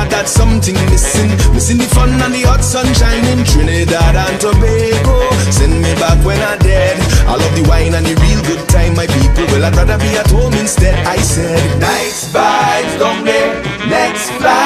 heart, that's something missing. Missing the fun and the hot sunshine in Trinidad and Tobago. Send me back when I'm dead I love the wine and the real good time, my people. Well, I'd rather be at home instead I said, nice vibes, don't Next flight